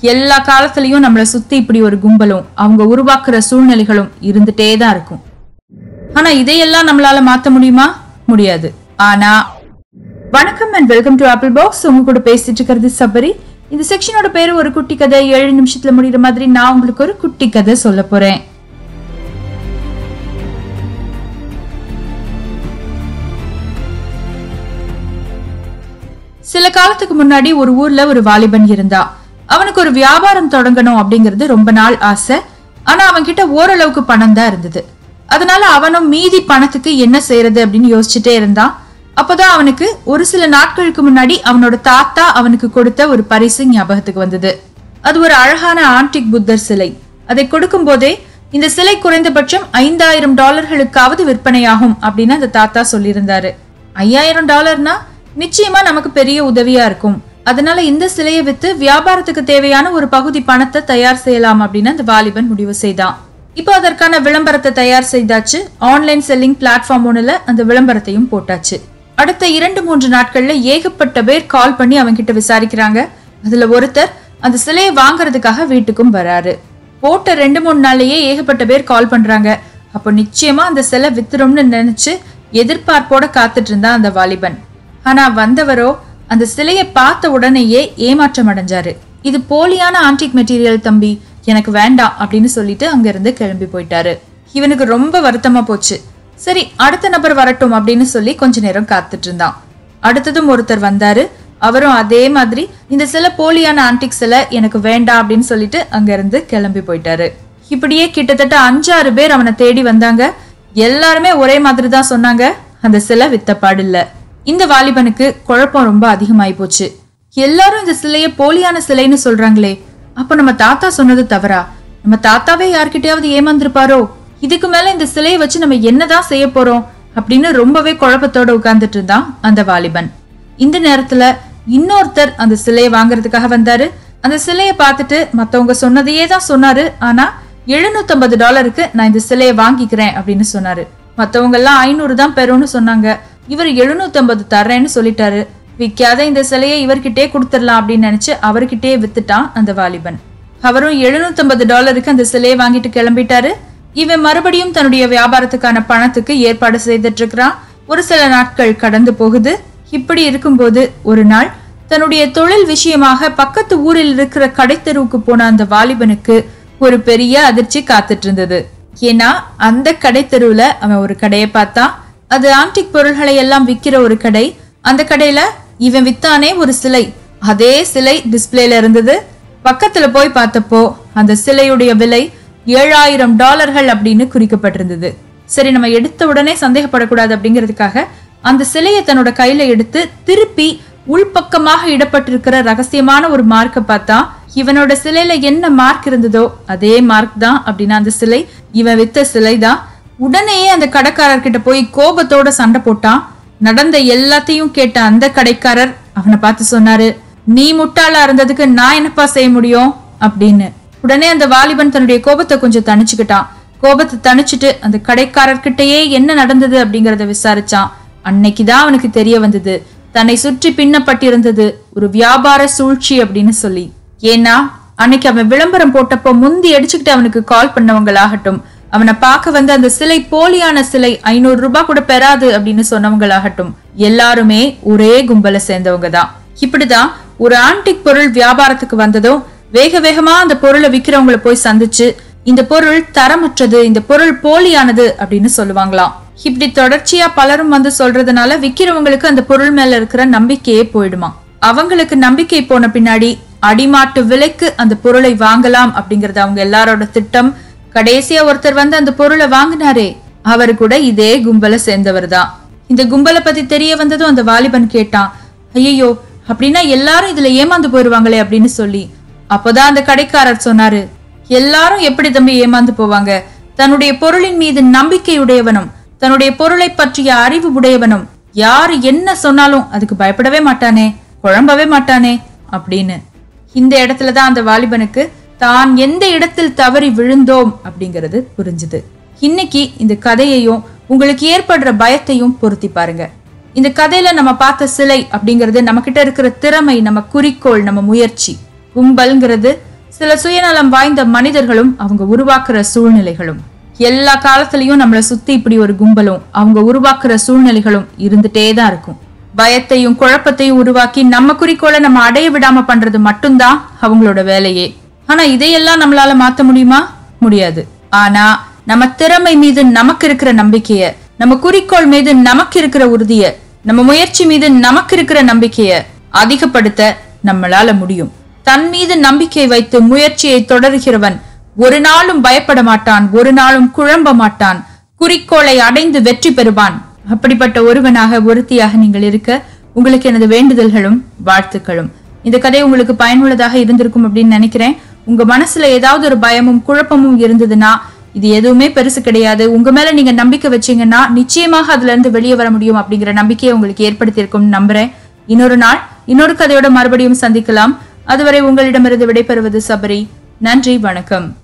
எல்லா காலத்துலயும் நம்மளை சுத்தி இப்படி ஒரு கும்பலும் அவங்க உருவாக்குற சூழ்நிலைகளும் இருந்துட்டே தான் இருக்கும். ஆனா இதையெல்லாம் நம்மளால மாத்த முடியுமா? முடியாது. ஆனா வணக்கம் and welcome to apple box உங்க கூட பேசிட்டு இருக்கிறது சபரி. இந்த செக்ஷனோட பேரு ஒரு குட்டி கதை. ஏழு நிமிஷத்துல முடிகிற மாதிரி நான் உங்களுக்கு ஒரு குட்டி கதை சொல்ல போறேன். சில காலத்துக்கு முன்னாடி ஒரு ஊர்ல ஒரு வாலிபன் இருந்தா அவனுக்கு ஒரு வியாபாரம் தொடங்கணும் அப்படிங்கிறது ரொம்ப நாள் ஆசை. ஆனா அவன் கிட்ட ஓரளவுக்கு பணம் தான் இருந்தது. அதனால அவனும் மீதி பணத்துக்கு என்ன செய்யறது அப்படின்னு யோசிச்சுட்டே இருந்தான். அப்பதான் அவனுக்கு ஒரு சில நாட்களுக்கு முன்னாடி அவனோட தாத்தா அவனுக்கு கொடுத்த ஒரு பரிசு ஞாபகத்துக்கு வந்தது. அது ஒரு அழகான ஆன்டிக் புத்தர் சிலை. அதை கொடுக்கும் போதே இந்த சிலை குறைந்தபட்சம் ஐந்தாயிரம் டாலர்களுக்காவது விற்பனையாகும் அப்படின்னு அந்த தாத்தா சொல்லியிருந்தாரு. ஐயாயிரம் டாலர்னா நிச்சயமா நமக்கு பெரிய உதவியா இருக்கும். அதனால இந்த சிலையை வித்து வியாபாரத்துக்கு தேவையான ஒரு பகுதி பணத்தை தயார் செய்யலாம் அப்படின்னு அந்த வாலிபன் முடிவு செய்தான். இப்போ அதற்கான விளம்பரத்தை தயார் செய்தாச்சு. ஆன்லைன் செல்லிங் பிளாட்ஃபார்ம் ஒண்ணுல அந்த விளம்பரத்தையும் போட்டாச்சு. அடுத்த இரண்டு மூன்று நாட்கள்ல ஏகப்பட்ட பேர் கால் பண்ணி அவங்க கிட்ட விசாரிக்கிறாங்க. அதுல ஒருத்தர் அந்த சிலையை வாங்குறதுக்காக வீட்டுக்கும் வராரு. போட்ட ரெண்டு மூணு நாள்லயே ஏகப்பட்ட பேர் கால் பண்றாங்க. அப்போ நிச்சயமா அந்த சிலை வித்துரும்னு நினைச்சு எதிர்பார்ப்போட காத்துட்டு இருந்தான் அந்த வாலிபன். ஆனா வந்தவரோ அந்த சிலையை பார்த்த உடனேயே ஏமாற்றம் அடைஞ்சாரு. இது போலியான ஆன்டிக் மெட்டீரியல் தம்பி. எனக்கு வேண்டாம் அப்படின்னு சொல்லிட்டு அங்கிருந்து கிளம்பி போயிட்டாரு. இவனுக்கு ரொம்ப வருத்தமா போச்சு. சரி அடுத்த நபர் வரட்டும் அப்படின்னு சொல்லி கொஞ்ச நேரம் காத்துட்டு இருந்தான். அடுத்ததும் ஒருத்தர் வந்தாரு. அவரும் அதே மாதிரி இந்த சில போலியான ஆன்டிக் சிலை எனக்கு வேண்டாம் அப்படின்னு சொல்லிட்டு அங்கிருந்து கிளம்பி போயிட்டாரு. இப்படியே கிட்டத்தட்ட அஞ்சாறு பேர் அவனை தேடி வந்தாங்க. எல்லாருமே ஒரே மாதிரி தான் சொன்னாங்க. அந்த சிலை வித்தப்பாடு இல்ல இந்த வாலிபனுக்கு குழப்பம் ரொம்ப அதிகமாயி போச்சு. எல்லாரும் இந்த சிலைய போலியான சிலைன்னு சொல்றாங்களே அப்ப நம்ம தாத்தா சொன்னது தவறா? நம்ம தாத்தாவே யார்கிட்டயாவது ஏமாந்துருப்பாரோ? இதுக்கு மேல இந்த சிலையை வச்சு நம்ம என்னதான் செய்ய போறோம்? அப்படின்னு ரொம்பவே குழப்பத்தோட உட்கார்ந்துட்டு இருந்தான் அந்த வாலிபன். இந்த நேரத்துல இன்னொருத்தர் அந்த சிலையை வாங்குறதுக்காக வந்தாரு. அந்த சிலையை பார்த்துட்டு மத்தவங்க சொன்னதையே தான் சொன்னாரு. ஆனா 750 டாலருக்கு நான் இந்த சிலையை வாங்கிக்கிறேன் அப்படின்னு சொன்னாரு. மத்தவங்க எல்லாம் ஐநூறு தான் பெறும்னு சொன்னாங்க. இவர் 750 தர்றேன்னு சொல்லிட்டாரு. விற்காத இந்த சிலையை இவர்கிட்டே கொடுத்துடலாம் அப்படின்னு நினைச்சு அவர்கிட்டயே வித்துட்டான் அந்த வாலிபன். அவரும் 750 டாலருக்கு அந்த சிலையை வாங்கிட்டு கிளம்பிட்டாரு. இவன் மறுபடியும் தன்னுடைய வியாபாரத்துக்கான பணத்துக்கு ஏற்பாடு செய்துட்டு இருக்கிறான் ஒரு சில நாட்கள் கடந்து போகுது. இப்படி இருக்கும்போது ஒரு நாள் தன்னுடைய தொழில் விஷயமாக பக்கத்து ஊரில் இருக்கிற கடைத்தெருவுக்கு போன அந்த வாலிபனுக்கு ஒரு பெரிய அதிர்ச்சி காத்துட்டு இருந்தது. ஏன்னா அந்த கடைத்தெருவுல அவன் ஒரு கடையை பார்த்தான். அது ஆன்டிக் பொருள்களை எல்லாம் விற்கிற ஒரு கடை. அந்த கடையில இவன் வித்தானே ஒரு சிலை. அதே சிலை டிஸ்பிளேல இருந்தது. பக்கத்துல போய் பார்த்தப்போ அந்த சிலையுடைய விலை ஏழாயிரம் டாலர்கள் அப்படின்னு குறிக்கப்பட்டிருந்தது. சரி நம்ம எடுத்த உடனே சந்தேகப்படக்கூடாது அப்படிங்கிறதுக்காக அந்த சிலையை தன்னோட கையில எடுத்து திருப்பி உள்பக்கமாக இடப்பட்டிருக்கிற ரகசியமான ஒரு மார்க்கை பார்த்தா இவனோட சிலையில என்ன மார்க் இருந்ததோ அதே மார்க் தான் அப்படின்னா அந்த சிலை. இவன் வித்த சிலை தான் உடனேயே அந்த கடைக்காரர்கிட்ட போய் கோபத்தோட சண்டை போட்டான் நடந்த எல்லாத்தையும் கேட்ட அந்த கடைக்காரர் அவனை பார்த்து சொன்னாரு நீ முட்டாளா இருந்ததுக்கு நான் என்னப்பா செய்ய முடியும்? அப்படின்னு. உடனே அந்த வாலிபன் தன்னுடைய கோபத்தை கொஞ்சம் தணிச்சுக்கிட்டான். கோபத்தை தணிச்சிட்டு அந்த கடைக்காரர்கிட்டயே என்ன நடந்தது அப்படிங்கறத விசாரிச்சான். அன்னைக்குதான் அவனுக்கு தெரிய வந்தது. தன்னை சுற்றி பின்னப்பட்டிருந்தது ஒரு வியாபார சூழ்ச்சி அப்படின்னு சொல்லி. ஏன்னா அன்னைக்கு அவன் விளம்பரம் போட்டப்போ முந்தி அடிச்சுக்கிட்டு அவனுக்கு கால் பண்ணவங்களாகட்டும். அவனை பார்க்க வந்து அந்த சிலை போலியான சிலை ஐநூறு ரூபாய் கூட பெறாது அப்படின்னு சொன்னவங்களாகட்டும். எல்லாருமே ஒரே கும்பலை சேர்ந்தவங்க தான் இப்படிதான் ஒரு ஆன்டிக் பொருள் வியாபாரத்துக்கு வந்ததும் வேக வேகமா அந்த பொருளை விக்கிறவங்கள போய் சந்திச்சு இந்த பொருள் தரமற்றது இந்த பொருள் போலியானது அப்படின்னு சொல்லுவாங்களாம். இப்படி தொடர்ச்சியா பலரும் வந்து சொல்றதுனால விக்கிறவங்களுக்கு அந்த பொருள் மேல இருக்கிற நம்பிக்கையே போயிடுமா அவங்களுக்கு நம்பிக்கை போன பின்னாடி அடிமாட்டு விலைக்கு அந்த பொருளை வாங்கலாம் அப்படிங்கறது அவங்க எல்லாரோட திட்டம் கடைசியா ஒருத்தர் வந்து அந்த பொருளை வாங்கினாரே அவர் கூட இதே கும்பலை சேர்ந்தவர் தான் இந்த கும்பலை பத்தி தெரிய வந்ததும் அந்த வாலிபன் கேட்டான் ஐயோ அப்படின்னா எல்லாரும் இதுல ஏமாந்து போயிருவாங்களே அப்படின்னு சொல்லி. அப்போதான் அந்த கடைக்காரர் சொன்னாரு எல்லாரும் எப்படி தம்பி ஏமாந்து போவாங்க? தன்னுடைய பொருளின் மீது நம்பிக்கையுடையவனும் தன்னுடைய பொருளை பற்றிய அறிவு உடையவனும் யாரு என்ன சொன்னாலும் அதுக்கு பயப்படவே மாட்டானே குழம்பவே மாட்டானே அப்படின்னு. இந்த இடத்துல தான் அந்த வாலிபனுக்கு தான் எந்த இடத்தில் தவறி விழுந்தோம் அப்படிங்கிறது புரிஞ்சுது. இன்னைக்கு இந்த கதையையும் உங்களுக்கு ஏற்படுற பயத்தையும் பொருத்தி பாருங்க. இந்த கதையில நம்ம பார்த்த சிலை அப்படிங்கிறது நம்ம கிட்ட இருக்கிற திறமை நம்ம குறிக்கோள் நம்ம முயற்சி. கும்பல்ங்கிறது சில சுயநலம் வாய்ந்த மனிதர்களும் அவங்க உருவாக்குற சூழ்நிலைகளும். எல்லா காலத்திலையும் நம்மளை சுத்தி இப்படி ஒரு கும்பலும் அவங்க உருவாக்குற சூழ்நிலைகளும் இருந்துட்டே தான் இருக்கும். பயத்தையும் குழப்பத்தையும் உருவாக்கி நம்ம குறிக்கோளை நம்ம அடைய விடாம பண்றது மட்டும்தான் அவங்களோட வேலையே. ஆனா இதையெல்லாம் நம்மளால மாத்த முடியுமா? முடியாது. ஆனா நம்ம திறமை மீது நமக்கு இருக்கிற நம்பிக்கைய நம்ம குறிக்கோள் மீது நமக்கு இருக்கிற உறுதிய நம்ம முயற்சி மீது நமக்கு இருக்கிற நம்பிக்கைய அதிகப்படுத்த நம்மளால முடியும். தன் மீது நம்பிக்கை வைத்து முயற்சியை தொடர்கிறவன் ஒரு நாளும் பயப்பட மாட்டான் ஒரு நாளும் குழம்ப மாட்டான் குறிக்கோளை அடைந்து வெற்றி பெறுவான். அப்படிப்பட்ட ஒருவனாக ஒருத்தியாக நீங்கள் இருக்க உங்களுக்கு எனது வேண்டுதல்களும் வாழ்த்துக்களும். இந்த கதை உங்களுக்கு பயனுள்ளதாக இருந்திருக்கும் அப்படின்னு நினைக்கிறேன். உங்க மனசுல ஏதாவது ஒரு பயமும் குழப்பமும் இருந்ததுன்னா இது எதுவுமே பெருசு கிடையாது. உங்க மேல நீங்க நம்பிக்கை வச்சீங்கன்னா நிச்சயமாக அதுல இருந்து வெளியே வர முடியும் அப்படிங்கிற நம்பிக்கையை உங்களுக்கு ஏற்படுத்தியிருக்கும்னு நம்புறேன். இன்னொரு நாள் இன்னொரு கதையோட மறுபடியும் சந்திக்கலாம். அதுவரை உங்களிடமிருந்து விடைபெறுவது சபரி. நன்றி வணக்கம்.